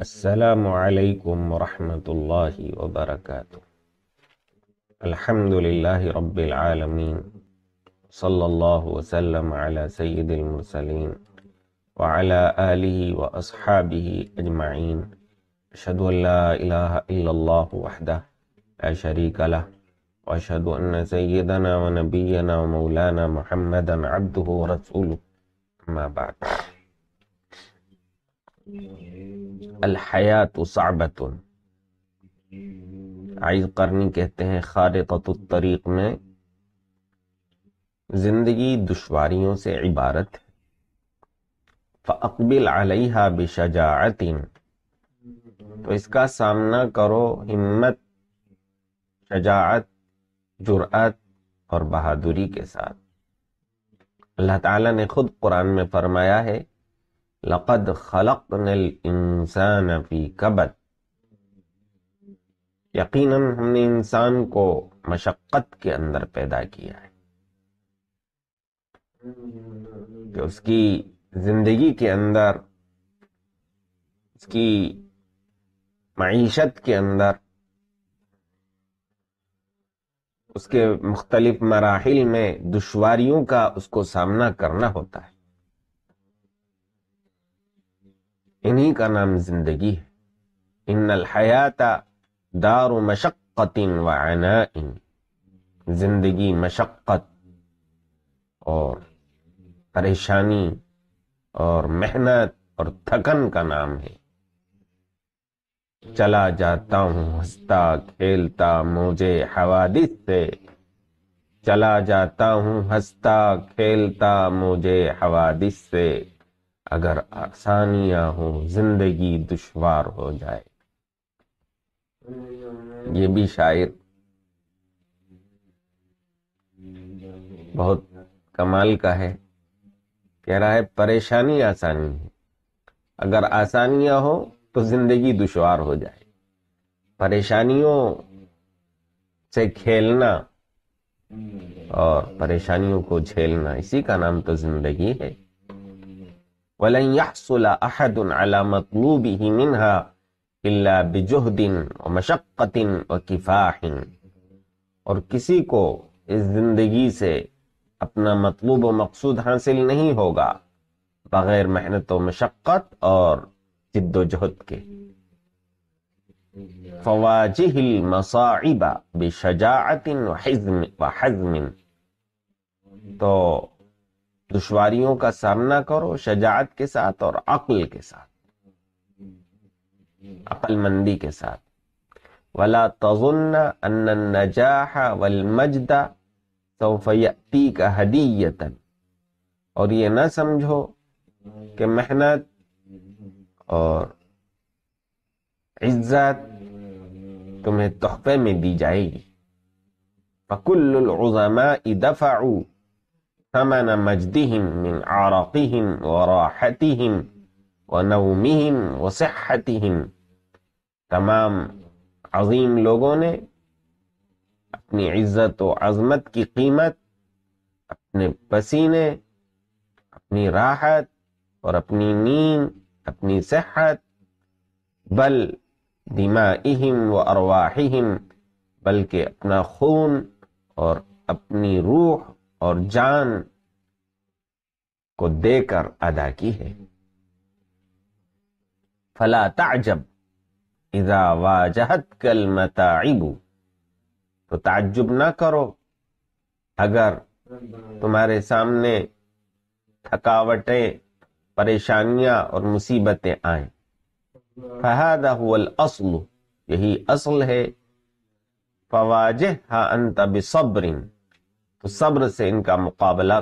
السلام عليكم ورحمة الله وبركاته. الحمد لله رب العالمين. صلى الله وسلم على سيد المرسلين وعلى آله وأصحابه أجمعين. أشهد أن لا إله إلا الله وحده لا شريك له. وأشهد أن سيدنا ونبينا ومولانا محمدا عبده ورسوله. أما بعد. الحیات صعبت عائز قرنی کہتے ہیں خارقت الطریق میں زندگی دشواریوں سے عبارت ہے۔ فَأَقْبِلْ عَلَيْهَا تو اس کا سامنا کرو، ہمت، شجاعت، جرأت اور بہادری کے ساتھ۔ اللہ تعالیٰ نے خود قرآن میں فرمایا ہے لقد خلقنا الانسان فی کبد یقیناً ہم نے انسان کو مشقت کے اندر پیدا کیا ہے، کہ اس کی زندگی کے اندر، اس کی معیشت کے اندر، اس کے مختلف مراحل میں دشواریوں کا اس کو سامنا کرنا ہوتا ہے۔ انہی کا نام زندگی ہے۔ ان الحیات دار مشقت و زندگی مشقت اور پریشانی اور محنت اور تھکن کا نام ہے۔ چلا جاتا ہوں، ہنستا، کھیلتا مجھے حوادث سے۔ چلا جاتا ہوں، ہنستا، کھیلتا مجھے حوادث سے۔ اگر آسانیاں ہوں، زندگی دشوار ہو جائے۔ یہ بھی شاعر بہت کمال کا ہے۔ کہہ رہا ہے، پریشانی آسانی ہے۔ اگر آسانیاں ہو تو زندگی دشوار ہو جائے۔ پریشانیوں سے کھیلنا اور پریشانیوں کو جھیلنا، اسی کا نام تو زندگی ہے۔ وَلَنْ يَحْصُلَ أَحَدٌ عَلَى مَطْلُوبِهِ مِنْهَا إِلَّا بِجُهْدٍ وَمَشَقَّةٍ وَكِفَاحٍ. اور کسی کو اس زندگی سے اپنا مطلوب و مقصود حاصل نہیں ہوگا بغیر محنت و مشقت اور جد و جہد کے. فواجہ المصاعب بشجاعت وحزم وحزم. تو دشواریوں کا سامنا کرو، شجاعت کے ساتھ اور عقل کے ساتھ۔ عقل مندی کے ساتھ۔ ولا تظن ان النجاح والمجد سوف يأتيك هدية۔ اور یہ نہ سمجھو کہ محنت اور عزت تمہیں تحفے میں دی جائے گی۔ فَكُلُّ الْعُظَمَاءِ دَفَعُوا ثمن مجدهم من عرقهم وراحتهم ونومهم وصحتهم. تمام عظیم لوگوں نے اپنی عزت و عظمت کی قیمت اپنے پسینے اپنی راحت اور اپنی نیند اپنی صحت بل دمائهم و ارواحهم بلکہ اپنا خون اور اپنی روح اور جان کو دے کر ادا کی ہے۔ فلا تعجب اذا واجہت کل تو تعجب نہ کرو اگر تمہارے سامنے تھکاوٹیں، پریشانیاں اور مصیبتیں آئیں۔ فہذا هو الاصل یہی اصل ہے۔ فواجہ انت بصبر۔ صبر سے ان کا مقابلہ